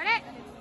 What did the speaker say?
あれ？